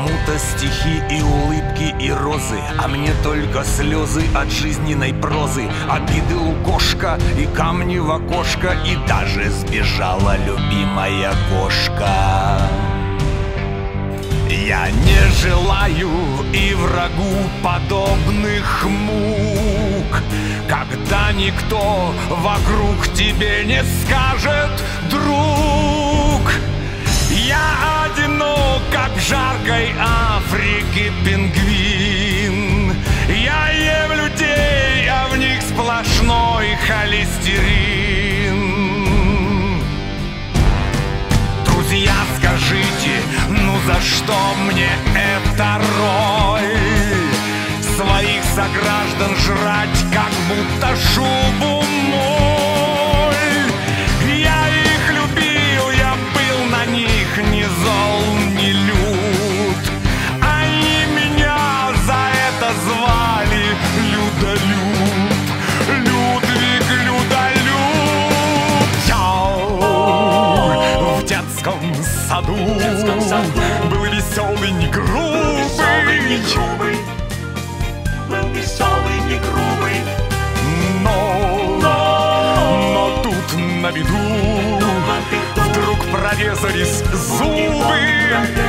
Кому-то стихи и улыбки и розы А мне только слезы от жизненной прозы. Обиды лукошка и камни в окошко И даже сбежала любимая кошка. Я не желаю и врагу подобных мук. Когда никто вокруг тебе не скажет Африке пингвин Я ем людей, а в них сплошной холестерин Друзья, скажите, ну за что мне эта роль? Своих сограждан жрать, как будто шубу Я в детском саду. Был веселый, не грубый. Грубый, был веселый, не грубый, Но, но. тут на виду Вдруг прорезались зубы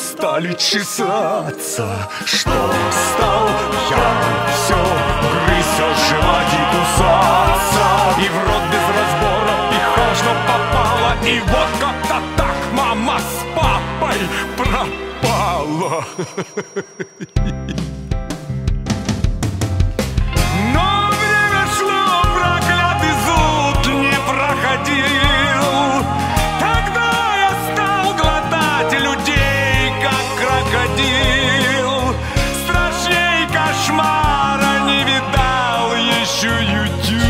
стали чесаться. Что стал я? Все грызть, оживать и кусаться. И в рот без разбора пихал, что попало. И вот как-то так мама с папой пропала крокодил Страшней кошмара не видал еще YouTube